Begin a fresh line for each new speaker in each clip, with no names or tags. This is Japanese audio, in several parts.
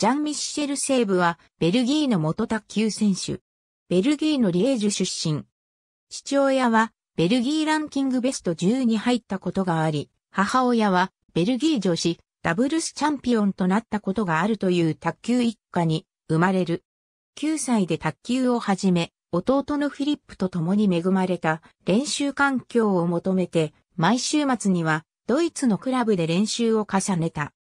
ジャン・ミッシェル・セーブはベルギーの元卓球選手。ベルギーのリエージュ出身。父親はベルギーランキングベスト10に入ったことがあり、母親はベルギー女子ダブルスチャンピオンとなったことがあるという卓球一家に生まれる。9歳で卓球を始め、弟のフィリップと共に恵まれた練習環境を求めて、毎週末にはドイツのクラブで練習を重ねた。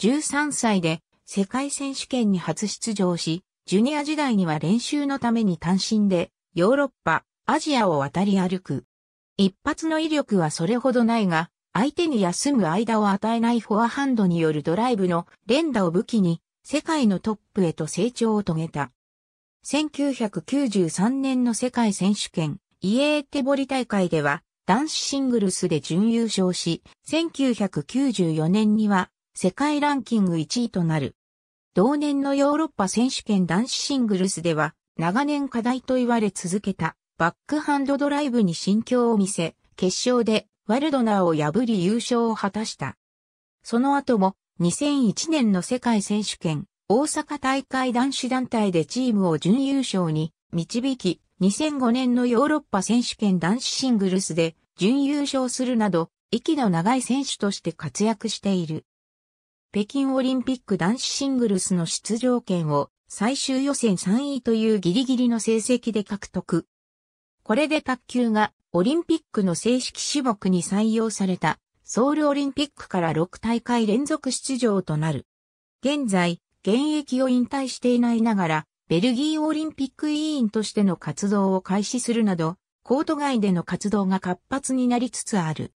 13歳で世界選手権に初出場し、ジュニア時代には練習のために単身でヨーロッパ、アジアを渡り歩く。一発の威力はそれほどないが、相手に休む間を与えないフォアハンドによるドライブの連打を武器に、世界のトップへと成長を遂げた。1993年の世界選手権、イエーテボリ大会では、男子シングルスで準優勝し、1994年には世界ランキング1位となる。同年のヨーロッパ選手権男子シングルスでは、長年課題と言われ続けたバックハンドドライブに心境を見せ、決勝でワルドナーを破り優勝を果たした。その後も2001年の世界選手権大阪大会男子団体でチームを準優勝に導き、2005年のヨーロッパ選手権男子シングルスで準優勝するなど、息の長い選手として活躍している。北京オリンピック男子シングルスの出場権を最終予選3位というギリギリの成績で獲得。これで卓球がオリンピックの正式種目に採用されたソウルオリンピックから6大会連続出場となる。現在、現役を引退していないながら、ベルギーオリンピック委員としての活動を開始するなど、コート外での活動が活発になりつつある。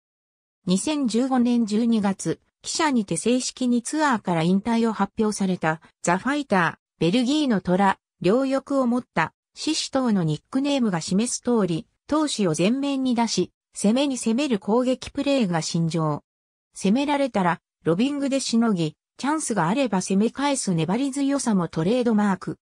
2015年12月、記者にて正式にツアーから引退を発表されたザ・ファイター、ベルギーの虎、両翼を持った獅子等のニックネームが示す通り、投手を前面に出し、攻めに攻める攻撃プレーが心情。攻められたら、ロビングでしのぎ、チャンスがあれば攻め返す粘り強さもトレードマーク。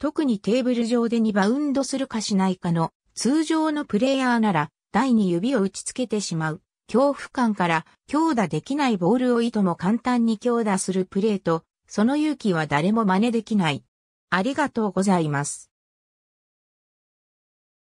特にテーブル上でにバウンドするかしないかの通常のプレイヤーなら台に指を打ちつけてしまう。恐怖感から強打できないボールをいとも簡単に強打するプレーと、その勇気は誰も真似できない。ありがとうございます。